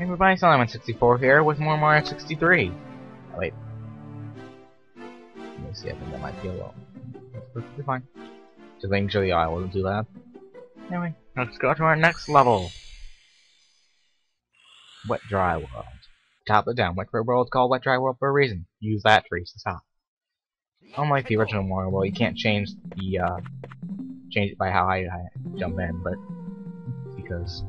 Hey everybody, Sonicman64 here with more Mario 63. Oh, wait. Let me see, I think that might be a little... That's perfectly fine. Just making sure the eye wasn't too loud. Anyway, let's go to our next level. Wet Dry World. Top it down. Wet Dry World is called Wet Dry World for a reason. Use that to reach the top. Unlike the original Mario World, you can't change the, uh, change it by how high I jump in, but because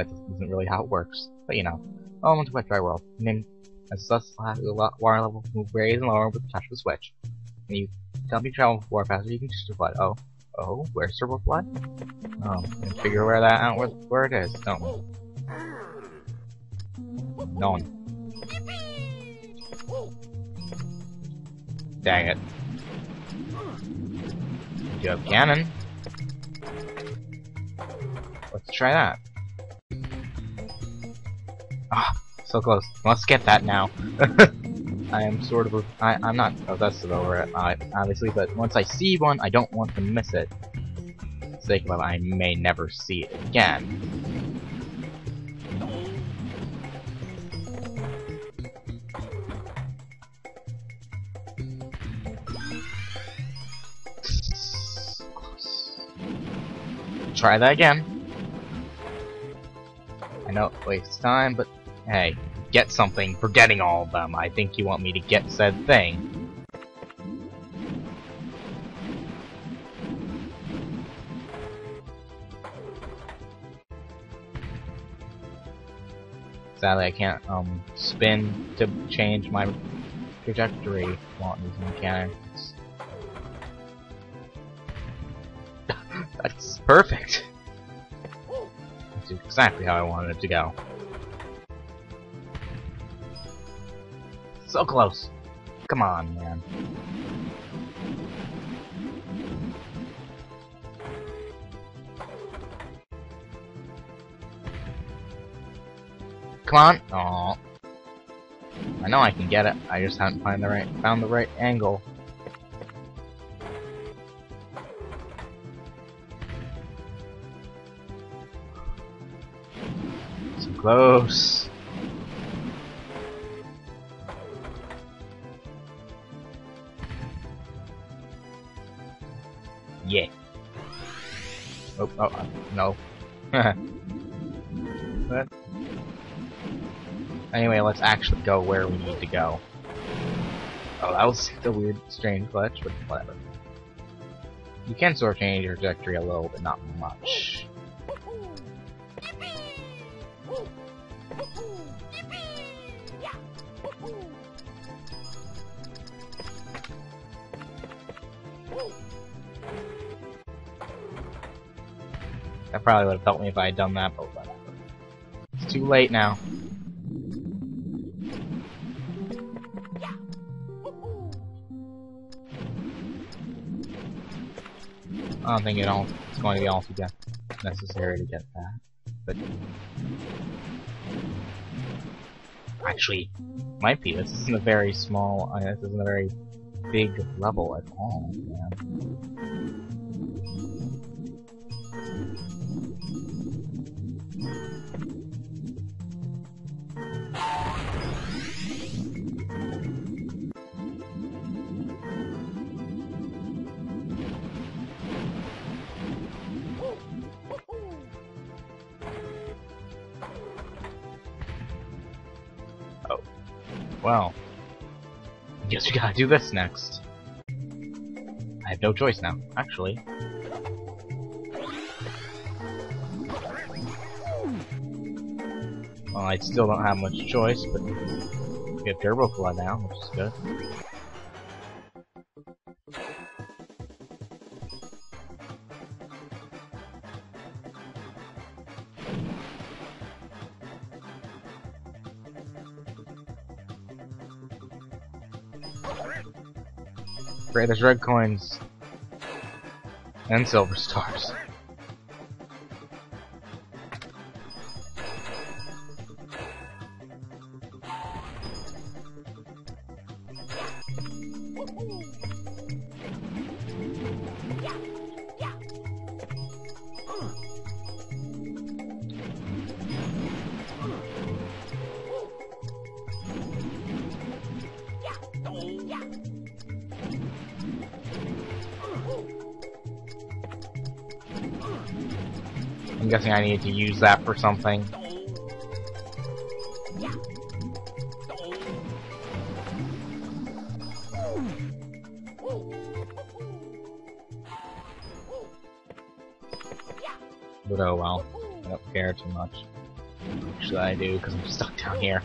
that isn't really how it works. But you know, welcome to Wet Dry World. Name as thus the water level move raise and lower with the touch of the switch. And you tell me travel before faster, you can just flood. Oh, oh, where's Turbo FLUDD? Oh, and figure where that out where, where it is, don't we? None. Dang it. You have cannon. Let's try that. Ah, so close. Let's get that now. I am sort of. A, I, I'm not obsessed over it, uh, obviously, but once I see one, I don't want to miss it. Sake of I may never see it again. Try that again. I know it wastes time, but hey, get something for getting all of them. I think you want me to get said thing. Sadly, I can't um spin to change my trajectory while using mechanics. That's perfect. That's exactly how I wanted it to go. So close. Come on, man. Come on. Oh. I know I can get it. I just haven't find the right found the right angle. So close. Yeah. Oh, oh, uh, no. but anyway, let's actually go where we need to go. Oh, that was the weird, strange glitch, but whatever. You can sort of change your trajectory a little, but not much. That probably would have helped me if I had done that, but. It's too late now. I don't think it all it's going to be all together necessary to get that. But actually might be. This isn't a very small uh, this isn't a very big level at all. Oh. Well, guess we gotta do this next. I have no choice now, actually. Well, I still don't have much choice, but we have Turbo FLUDD now, which is good. Great, there's red coins. And silver stars. I'm guessing I need to use that for something. But oh well. I don't care too much. Should I do? Because I'm stuck down here.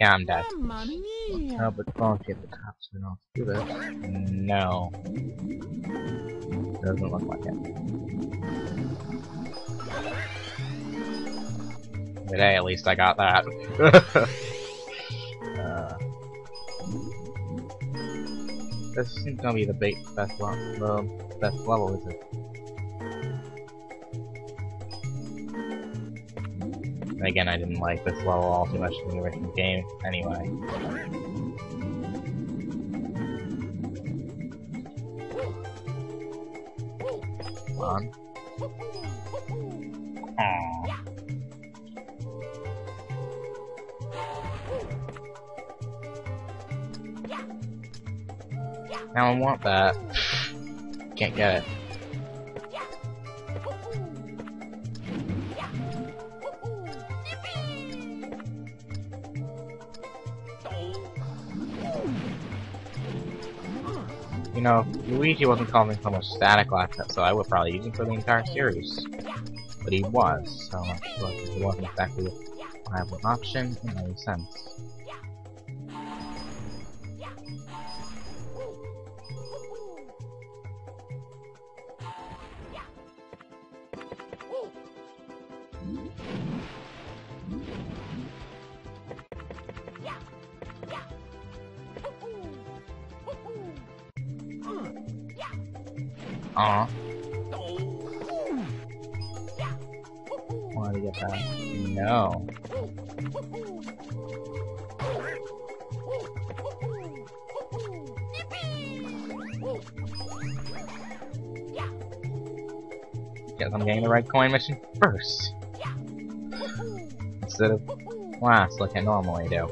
Yeah, I'm dead. But won't get the top so we don't do this. No. Doesn't look like it. Today, at least I got that. uh, this seems gonna be the best, level, the best level, is it? Again, I didn't like this level all too much in the original game anyway. Come on. Aww. Ah. Now I want that. Can't get it. You know, Luigi wasn't causing so much static last so I would probably use him for the entire series. But he was, so he wasn't exactly a viable option in any sense. Aw. Want to get that? No. Guess I'm getting the red coin mission first. Instead of last, like I normally do.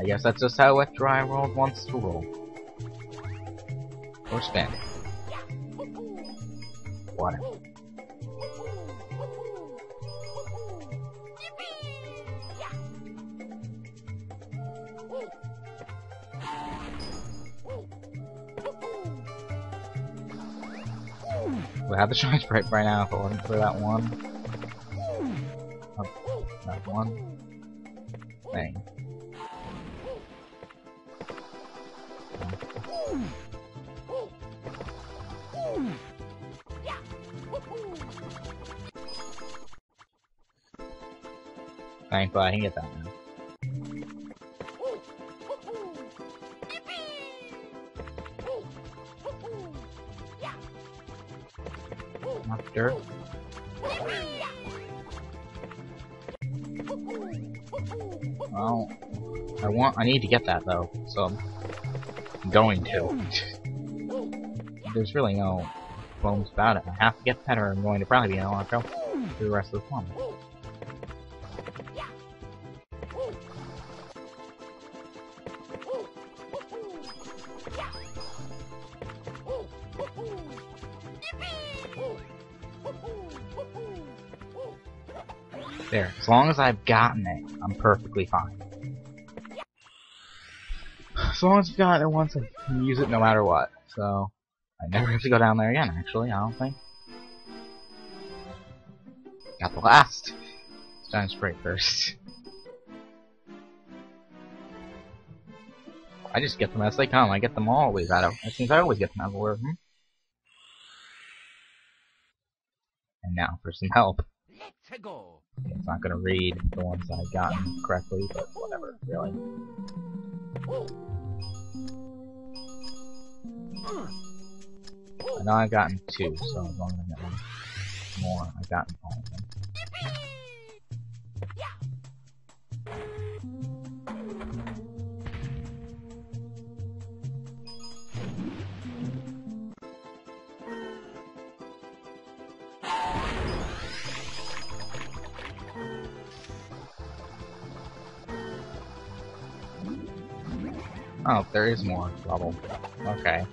I guess that's just how Wet Dry World wants to roll. Or spin. Water. We have the shine sprite right now if it wasn't for that one. Oh, that one thing. Thankfully I can get that now. Not dirt. Well, I want, I need to get that though, so going to. There's really no bones about it. I have to get or I'm going to probably be in a lot of trouble for the rest of the plumber. There. As long as I've gotten it, I'm perfectly fine. As long as I've gotten it once, I can use it no matter what. So, I never have to go down there again, actually, I don't think. Got the last Shine Sprite first. I just get them as they come. I get them always out of. It seems I always get them out of order. And now for some help. It's not gonna read the ones I've gotten correctly, but whatever, really. I know I've gotten two, so as long as I get one more, I've gotten all of them. Oh, there is more level. Okay.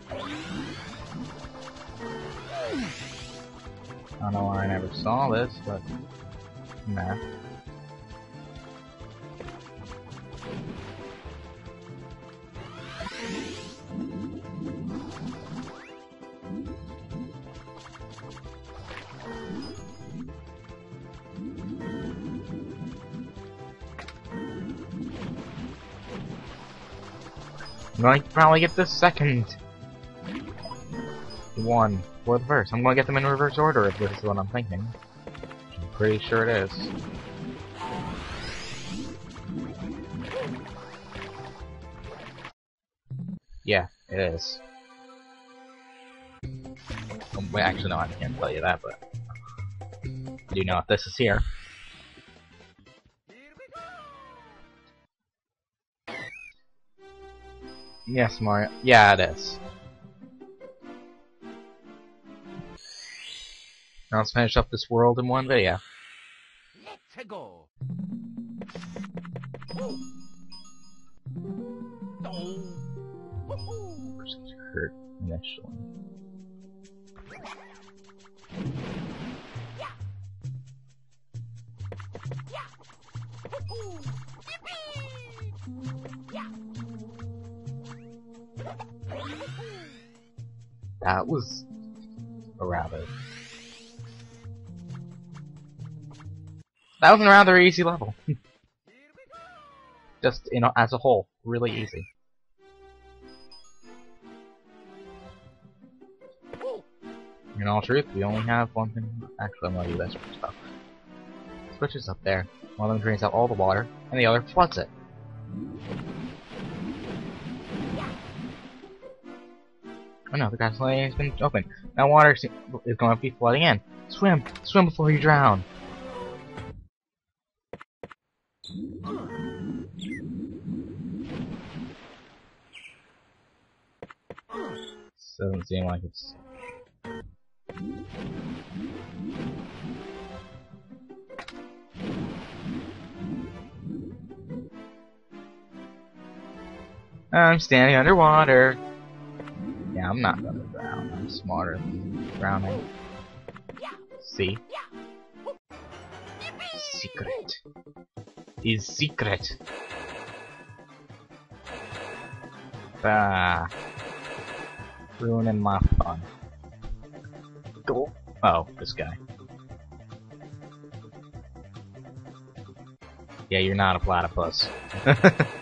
I don't know why I never saw this, but nah. I'm going to probably get the second one for the first. I'm going to get them in reverse order if this is what I'm thinking. I'm pretty sure it is. Yeah, it is. Um, wait, actually, no, I can't tell you that, but I do know if this is here. Yes, Mario. Yeah, it is. Now let's finish up this world in one video. Let's go. Versus hurt initially. That was a rather. That was a rather easy level. Just you know, as a whole, really easy. In all truth, we only have one thing. Actually, I'm gonna do this stuff. Switch is up there. One of them drains out all the water, and the other floods it. Oh no, the gas line has been opened. Now water is going to be flooding in. Swim! Swim before you drown! Doesn't seem like it's... I'm standing underwater. Yeah, I'm not gonna drown. I'm smarter than drowning. See? Secret. Is secret. Ah. Ruining my fun. Go. Oh, this guy. Yeah, you're not a platypus.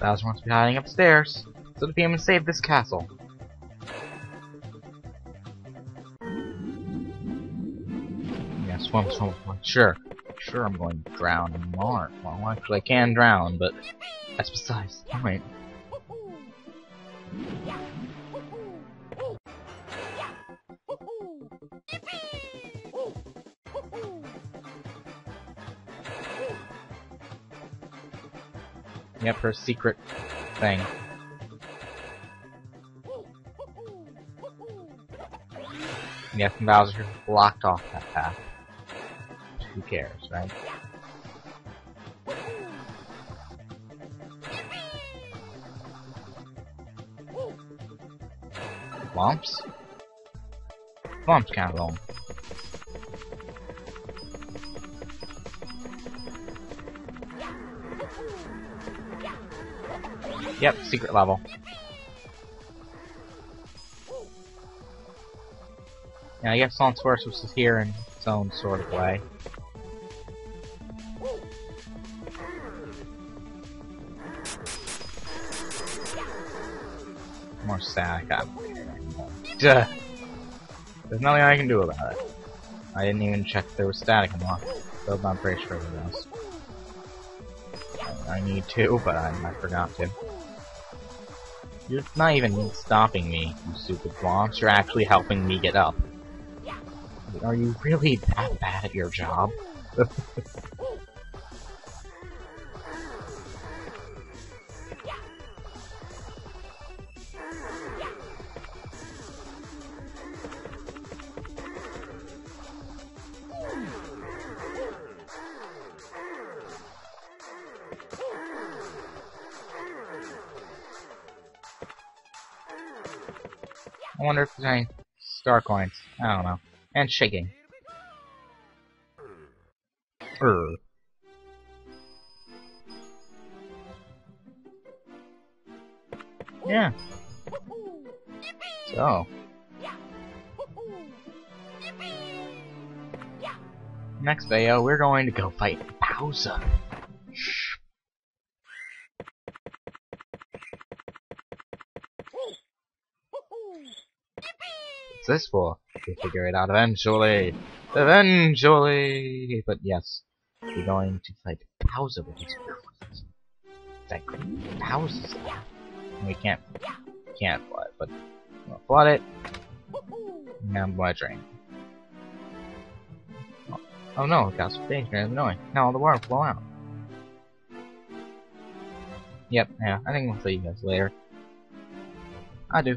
Bowser to be hiding upstairs, so the demons save this castle. Yeah, swim, swim, swim. Sure. Sure I'm going to drown in more. Well, actually I can drown, but that's besides the point. Yep, her secret thing. Yes, Bowser blocked off that path. Who cares, right? Bumps? Bumps can't roll. Yep, secret level. Yeah, I guess Sonic Source was here in its own sort of way. More static. Duh. There's nothing I can do about it. I didn't even check if there was static unlocked, so I'm pretty sure there was. I need to, but I, I forgot to. You're not even stopping me, you stupid boss. You're actually helping me get up. Are you really that bad at your job? I wonder if there's any star coins. I don't know. And shaking. Err. Yeah. So. Next video, we're going to go fight Bowser. What's this for? We'll figure it out eventually. Eventually! But yes, we're going to fight Bowser with his crews. That Bowser's We can't, can't flood, but we'll flood it. I'm gonna drain. Oh, oh no, got some danger and annoying. Now all the water flow out. Yep, yeah, I think we'll see you guys later. I do.